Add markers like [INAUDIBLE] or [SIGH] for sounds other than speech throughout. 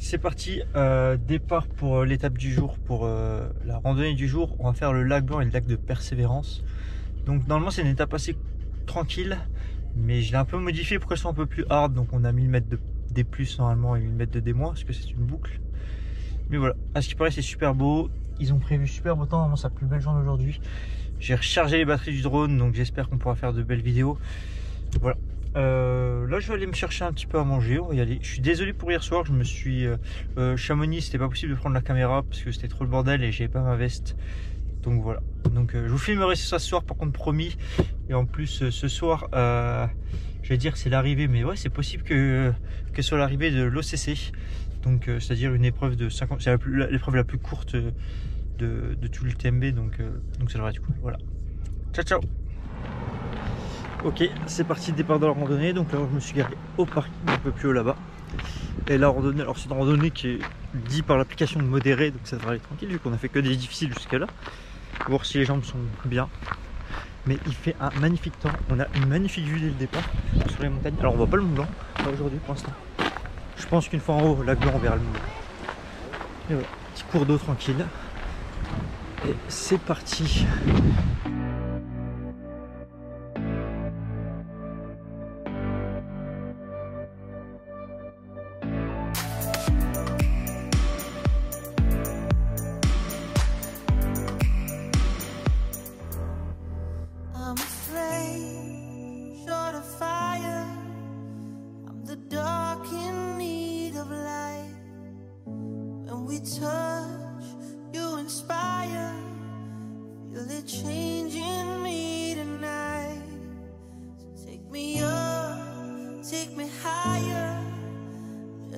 C'est parti, euh, départ pour l'étape du jour, pour euh, la randonnée du jour. On va faire le lac Blanc et le lac de Persévérance. Donc normalement c'est une étape assez tranquille, mais je l'ai un peu modifié pour qu'elle soit un peu plus hard. Donc on a 1000 mètres de D+, normalement et 1000 mètres de D-, parce que c'est une boucle. Mais voilà, à ce qui paraît c'est super beau. Ils ont prévu super beau temps, vraiment sa plus belle journée aujourd'hui. J'ai rechargé les batteries du drone, donc j'espère qu'on pourra faire de belles vidéos. Voilà, euh, là, je vais aller me chercher un petit peu à manger. On y aller. Je suis désolé pour hier soir. Je me suis euh, euh. C'était pas possible de prendre la caméra parce que c'était trop le bordel et j'avais pas ma veste. Donc voilà. Donc je vous filmerai ce soir, par contre promis. Et en plus, ce soir, je vais dire c'est l'arrivée, mais ouais, c'est possible que que soit l'arrivée de l'OCC. Donc c'est-à-dire une épreuve de 50. C'est l'épreuve la, plus courte de, de tout le TMB. Donc donc ça devrait être cool. Voilà. Ciao ciao. Ok, c'est parti, départ de la randonnée. Donc là, je me suis garé au parc un peu plus haut là-bas. Et la randonnée, alors c'est une randonnée qui est dit par l'application de modéré, donc ça devrait aller tranquille vu qu'on a fait que des difficiles jusqu'à là. Voir si les jambes sont bien. Mais il fait un magnifique temps. On a une magnifique vue dès le départ sur les montagnes. Alors on voit pas le Mont Blanc, aujourd'hui pour l'instant. Je pense qu'une fois en haut, lac blanc, on verra le Mont. Et voilà, petit cours d'eau tranquille. Et c'est parti.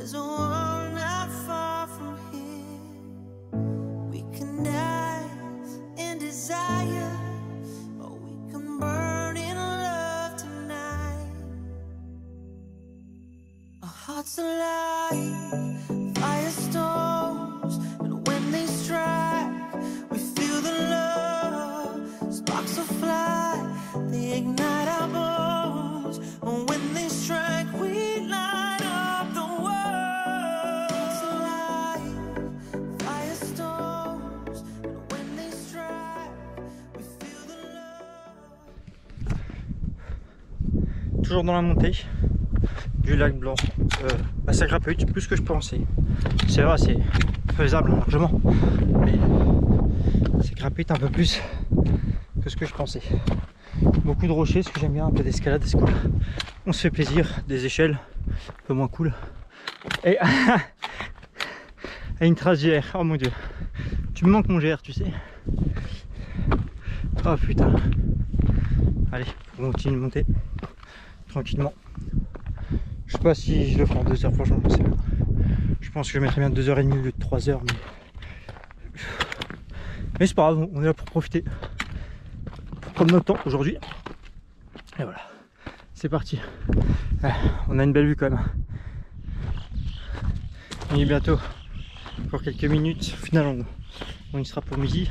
There's a toujours dans la montée du lac Blanc. Euh, bah, ça grimpe plus que je pensais. C'est vrai, c'est faisable largement, mais c'est grimpé un peu plus que ce que je pensais. Beaucoup de rochers, ce que j'aime bien, un peu d'escalade, On se fait plaisir, des échelles, un peu moins cool. Et, [LAUGHS] une trace GR, oh mon dieu. Tu me manques mon GR, tu sais. Oh putain. Allez, on continue de monter tranquillement. Je sais pas si je le ferai en deux heures, franchement, je Je pense que je mettrai bien deux heures et demie au lieu de trois heures, mais. Mais c'est pas grave, on est là pour profiter. Pour prendre notre temps aujourd'hui. Et voilà. C'est parti. on a une belle vue quand même. On y est bientôt. Encore quelques minutes. Au final, on, y sera pour midi.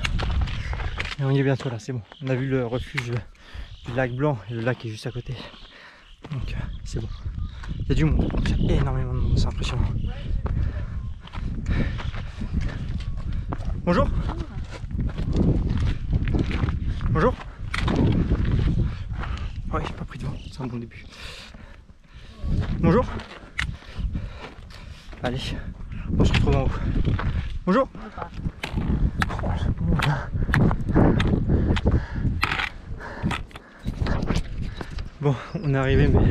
Et on y est bientôt là, c'est bon. On a vu le refuge du lac blanc et le lac est juste à côté. Donc c'est bon. Il y a du monde, il y a énormément de monde, c'est impressionnant. Bonjour Bonjour Ouais, j'ai pas pris de vent, c'est un bon début. Bonjour Allez, on se retrouve en haut. Bonjour Bon, on est arrivé, mais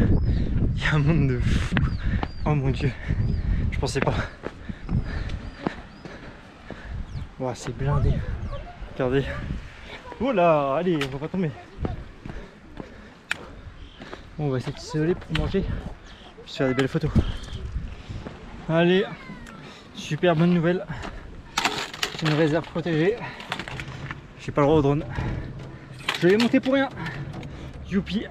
il y a un monde de fou. Oh mon dieu, je pensais pas. C'est blindé. Regardez. Oh là, allez, on va pas tomber. Bon, on va essayer de s'isoler pour manger, puis faire des belles photos. Allez, super bonne nouvelle. C'est une réserve protégée. J'ai pas le droit au drone. Je vais monter pour rien. Youpi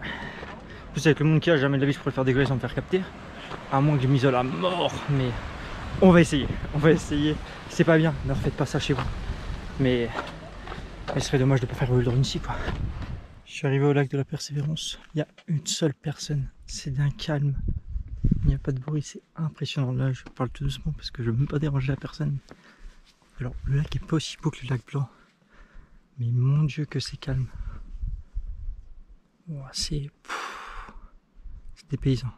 avec le monde qui a jamais de la vie je pourrais faire des sans me faire capter. À moins que je m'isole à mort, mais on va essayer. On va essayer. C'est pas bien, ne refaites pas ça chez vous. Mais, il serait dommage de pas faire le drone ici quoi. Je suis arrivé au lac de la Persévérance. Il y a une seule personne. C'est d'un calme Il n'y a pas de bruit, c'est impressionnant. Là, je parle tout doucement parce que je veux même pas déranger la personne. Alors, le lac est pas aussi beau que le lac blanc. Mais mon dieu que c'est calme. C'est des paysans.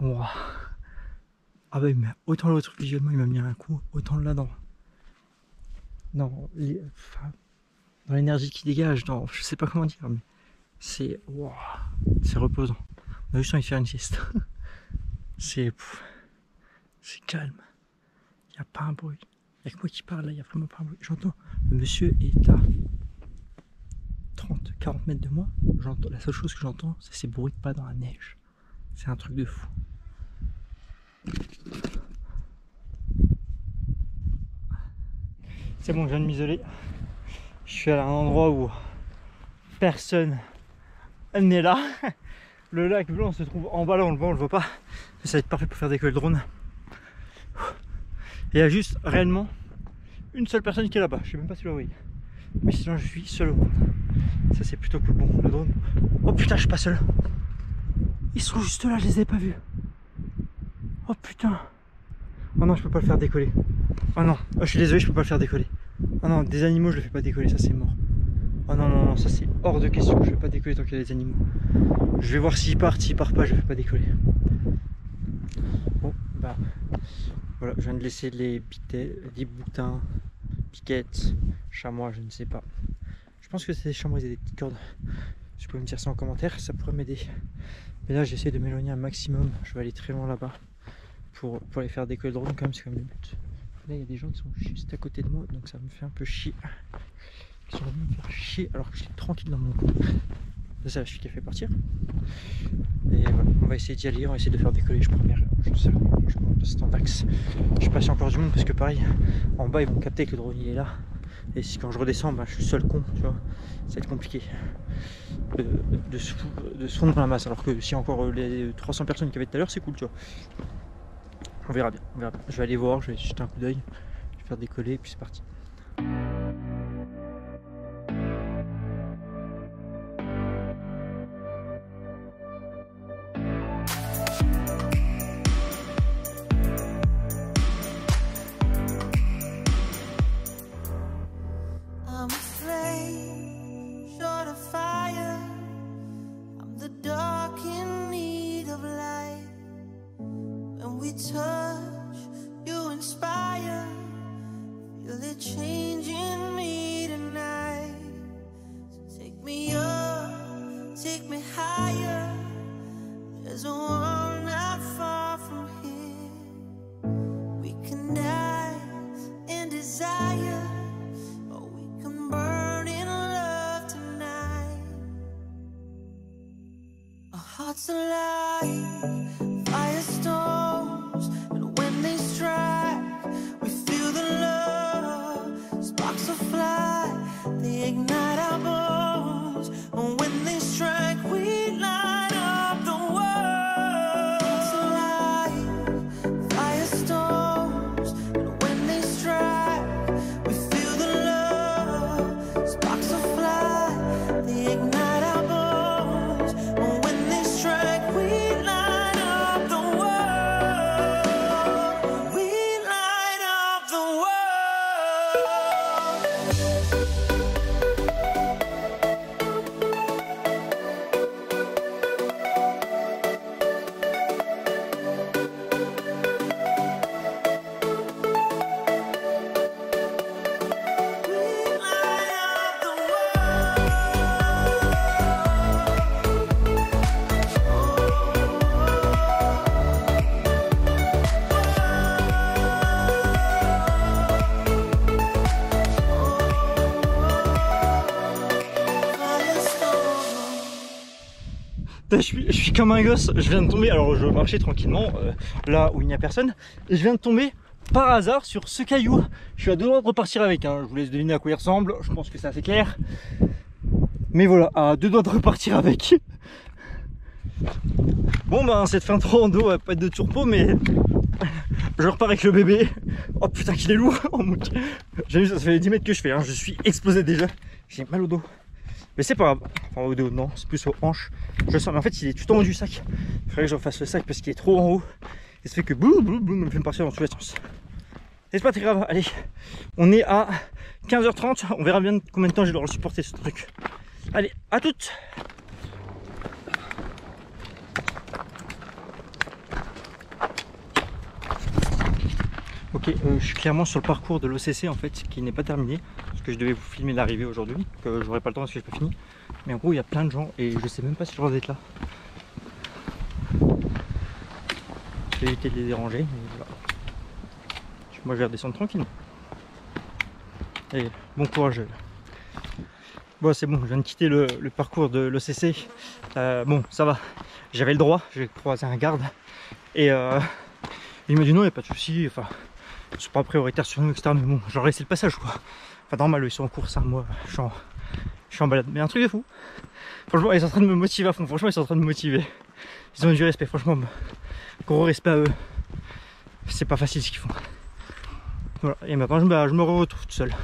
Ah bah mais autant l'autre visuellement il m'a mis un coup, autant là dans... Dans dans l'énergie qui dégage, dans... je sais pas comment dire, mais c'est... C'est reposant. On a juste envie de faire une sieste. [LAUGHS] c'est... C'est calme. Il n'y a pas un bruit. Il n'y a que moi qui parle là, il n'y a vraiment pas un bruit. J'entends, le monsieur est à 30, 40 mètres de moi. La seule chose que j'entends, c'est ces bruits de pas dans la neige. C'est un truc de fou. C'est bon, je viens de m'isoler. Je suis à un endroit où personne n'est là. Le lac blanc se trouve en bas là, on le voit, on le voit pas. ça va être parfait pour faire décoller le drone. Il y a juste réellement une seule personne qui est là-bas. Je sais même pas si vous la voyez. Mais sinon, je suis seul au monde. Ça, c'est plutôt cool. Bon, le drone. Oh putain, je suis pas seul. Ils sont juste là, je les ai pas vus. Oh putain. Oh non, je peux pas le faire décoller. Oh non, oh, je suis désolé, je peux pas le faire décoller. Oh non, des animaux, je le fais pas décoller, ça c'est mort. Oh non, non, non, ça c'est hors de question, je vais pas décoller tant qu'il y a des animaux. Je vais voir s'ils partent, s'ils partent pas, je vais pas décoller. Bon, bah, voilà, je viens de laisser les, les boutins, piquettes, chamois, je ne sais pas. Je pense que c'est des chamois et des petites cordes. Je peux me dire ça en commentaire, ça pourrait m'aider. Mais là, j'essaie de m'éloigner un maximum. Je vais aller très loin là-bas pour, pour les faire décoller le drone, quand même, c'est comme le but. Là, il y a des gens qui sont juste à côté de moi, donc ça me fait un peu chier. Ils sont venus me faire chier alors que je suis tranquille dans mon coin. Là, ça, je suis fait partir. Et voilà, on va essayer d'y aller, on va essayer de faire décoller, je promets. Je sais, franchement, c'est axe. Je sais pas si encore du monde parce que pareil, en bas, ils vont capter que le drone il est là. Et si quand je redescends, bah, je suis seul con, tu vois, ça va être compliqué de, se, fondre dans la masse. Alors que si encore euh, les 300 personnes qui avaient tout à l'heure, c'est cool, tu vois. On verra bien, on verra bien. Je vais aller voir, je vais jeter un coup d'œil, je vais faire décoller et puis c'est parti. like. Je suis, comme un gosse, je viens de tomber, alors je marchais tranquillement, euh, là où il n'y a personne, et je viens de tomber par hasard sur ce caillou. Je suis à deux doigts de repartir avec, hein. je vous laisse deviner à quoi il ressemble, je pense que c'est assez clair. Mais voilà, à deux doigts de repartir avec. Bon ben cette fin de rando va pas être de turbo mais je repars avec le bébé. Oh putain qu'il est lourd [LAUGHS] J'ai vu ça fait 10 mètres que je fais, hein. je suis explosé déjà. J'ai mal au dos. Mais c'est pas grave. Enfin, au dos, non, c'est plus aux hanches. Je sens, mais en fait, il est tout en haut du sac. Il faudrait que je refasse le sac parce qu'il est trop en haut. Et ça fait que boum, boum, boum, me fait partir dans tous les sens. C'est pas très grave. Allez, on est à 15h30. On verra bien combien de temps je dois le supporter ce truc. Allez, à toutes Ok, euh, je suis clairement sur le parcours de l'OCC en fait, qui n'est pas terminé, parce que je devais vous filmer l'arrivée aujourd'hui, que j'aurais pas le temps parce que je pas fini. Mais en gros, il y a plein de gens et je sais même pas si je être là. Je vais éviter de les déranger, mais voilà. Moi, je vais redescendre tranquille. Et bon courage. Bon, c'est bon, je viens de quitter le, parcours de l'OCC. Euh, bon, ça va. J'avais le droit, j'ai croisé un garde. Et euh, il m'a dit non, il n'y a pas de souci. Enfin, ils sont pas prioritaires sur nous, etc. Mais bon, j'aurais laissé le passage, quoi. Enfin, normal, ils sont en course, hein. moi, je suis, en, balade. Mais un truc de fou. Franchement, ils sont en train de me motiver à fond. Franchement, ils sont en train de me motiver. Ils ont du respect, franchement. Gros respect à eux. C'est pas facile ce qu'ils font. Voilà, et maintenant je me, je me retrouve tout seul.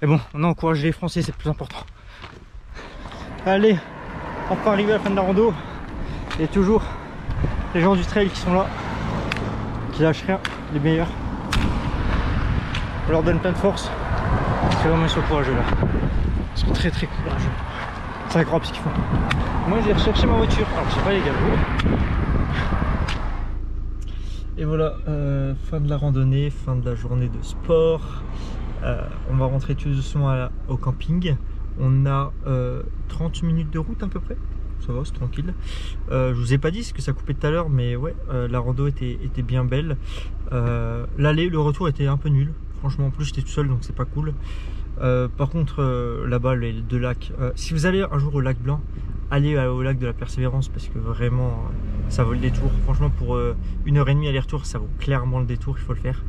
Mais bon, on a encouragé les Français, c'est le plus important. Allez, enfin arrivé à la fin de la rando. Et toujours les gens du trail qui sont là, qui lâchent rien, les meilleurs. On leur donne plein de force. C'est vraiment ils sont courageux là. Ils sont très très courageux. C'est incroyable ce qu'ils font. Moi j'ai recherché ma voiture. Alors je sais pas les gars. Et voilà, euh, fin de la randonnée, fin de la journée de sport. Euh, on va rentrer tout doucement au camping. On a 30 euh, minutes de route à peu près. Ça va, c'est tranquille. je vous ai pas dit ce que ça coupait tout à l'heure, mais ouais, la rando était, était bien belle. L'aller, le retour était un peu nul. Franchement, en plus, j'étais tout seul, donc c'est pas cool. par contre, là-bas, les deux lacs. si vous allez un jour au lac Blanc, allez au lac de la Persévérance parce que vraiment, ça vaut le détour. Franchement, pour une heure et demie aller-retour, ça vaut clairement le détour, il faut le faire.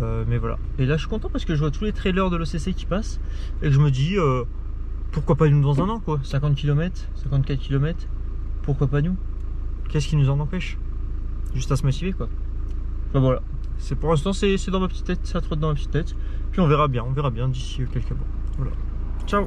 Euh, mais voilà. Et là, je suis content parce que je vois tous les trailers de l'OCC qui passent. Et je me dis, euh, pourquoi pas nous dans un an, quoi? 50 km, 54 km, pourquoi pas nous? Qu'est-ce qui nous en empêche? Juste à se motiver, quoi. Enfin voilà. C'est pour l'instant, c'est dans ma petite tête, ça trotte dans ma petite tête. Puis on verra bien, on verra bien d'ici quelques mois. Voilà. Ciao